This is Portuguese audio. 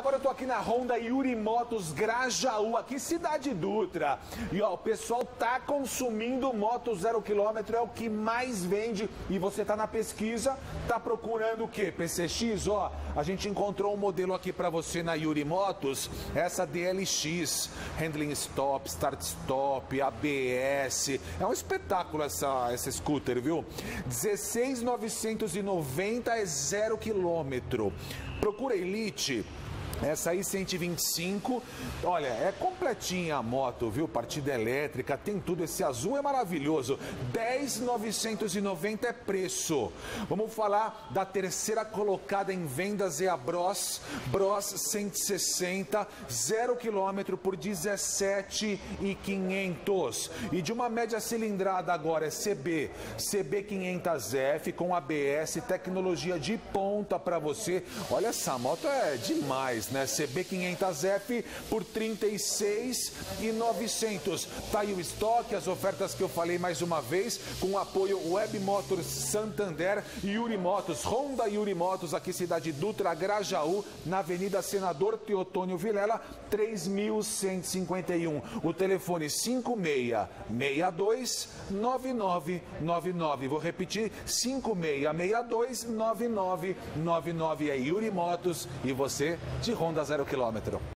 Agora eu tô aqui na Honda Yuri Motos Grajaú, aqui Cidade Dutra. E ó, o pessoal tá consumindo moto zero quilômetro, é o que mais vende. E você tá na pesquisa, tá procurando o quê? PCX? Ó, a gente encontrou um modelo aqui para você na Yuri Motos, essa DLX, handling stop, start stop, ABS. É um espetáculo essa, essa scooter, viu? 16,990 é zero quilômetro. Procura Elite. Essa aí 125, olha, é completinha a moto, viu? Partida elétrica, tem tudo. Esse azul é maravilhoso. 10,990 é preço. Vamos falar da terceira colocada em vendas é a Bros. Bros 160, 0 km por 17,500. E de uma média cilindrada agora é CB, CB 500F com ABS, tecnologia de ponta para você. Olha essa moto é demais né? CB500F por 36,900. Tá aí o estoque, as ofertas que eu falei mais uma vez, com apoio Web Motors Santander, Yuri Motos, Honda Yuri Motos, aqui Cidade Dutra, Grajaú, na Avenida Senador Teotônio Vilela, 3151. O telefone 5662 9999. Vou repetir, 5662 9999. É Yuri Motos e você de Honda zero quilômetro.